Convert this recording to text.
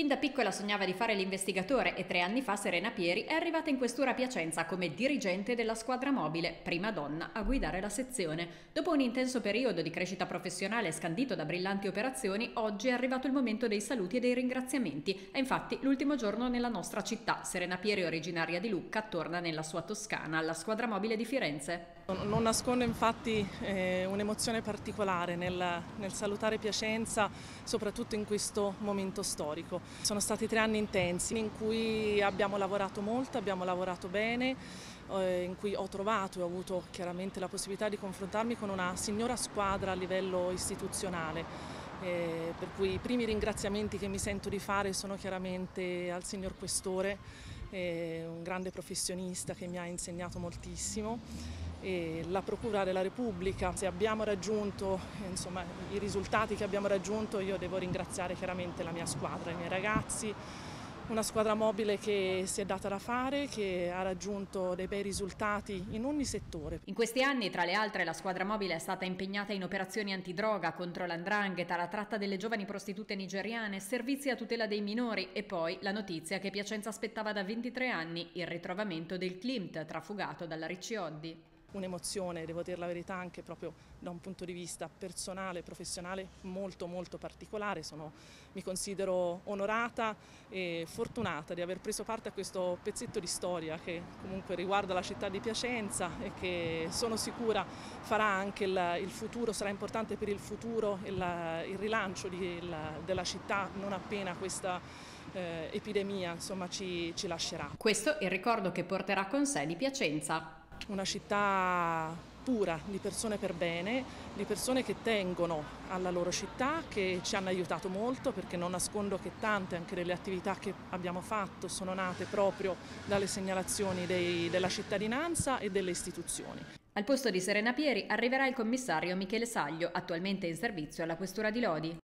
Fin da piccola sognava di fare l'investigatore e tre anni fa Serena Pieri è arrivata in questura a Piacenza come dirigente della squadra mobile, prima donna a guidare la sezione. Dopo un intenso periodo di crescita professionale scandito da brillanti operazioni, oggi è arrivato il momento dei saluti e dei ringraziamenti. È infatti l'ultimo giorno nella nostra città. Serena Pieri, originaria di Lucca, torna nella sua Toscana, alla squadra mobile di Firenze. Non nasconde infatti eh, un'emozione particolare nel, nel salutare Piacenza, soprattutto in questo momento storico. Sono stati tre anni intensi in cui abbiamo lavorato molto, abbiamo lavorato bene, eh, in cui ho trovato e ho avuto chiaramente la possibilità di confrontarmi con una signora squadra a livello istituzionale. Eh, per cui i primi ringraziamenti che mi sento di fare sono chiaramente al signor Questore, eh, un grande professionista che mi ha insegnato moltissimo la Procura della Repubblica. Se abbiamo raggiunto insomma, i risultati che abbiamo raggiunto io devo ringraziare chiaramente la mia squadra, i miei ragazzi, una squadra mobile che si è data da fare, che ha raggiunto dei bei risultati in ogni settore. In questi anni, tra le altre, la squadra mobile è stata impegnata in operazioni antidroga contro l'andrangheta, la tratta delle giovani prostitute nigeriane, servizi a tutela dei minori e poi la notizia che Piacenza aspettava da 23 anni, il ritrovamento del Klimt trafugato dalla Riccioddi un'emozione, devo dire la verità, anche proprio da un punto di vista personale, professionale molto molto particolare. Sono, mi considero onorata e fortunata di aver preso parte a questo pezzetto di storia che comunque riguarda la città di Piacenza e che sono sicura farà anche il, il futuro, sarà importante per il futuro il, il rilancio di, il, della città non appena questa eh, epidemia insomma, ci, ci lascerà. Questo è il ricordo che porterà con sé di Piacenza una città pura di persone per bene, di persone che tengono alla loro città, che ci hanno aiutato molto perché non nascondo che tante anche delle attività che abbiamo fatto sono nate proprio dalle segnalazioni dei, della cittadinanza e delle istituzioni. Al posto di Serena Pieri arriverà il commissario Michele Saglio, attualmente in servizio alla Questura di Lodi.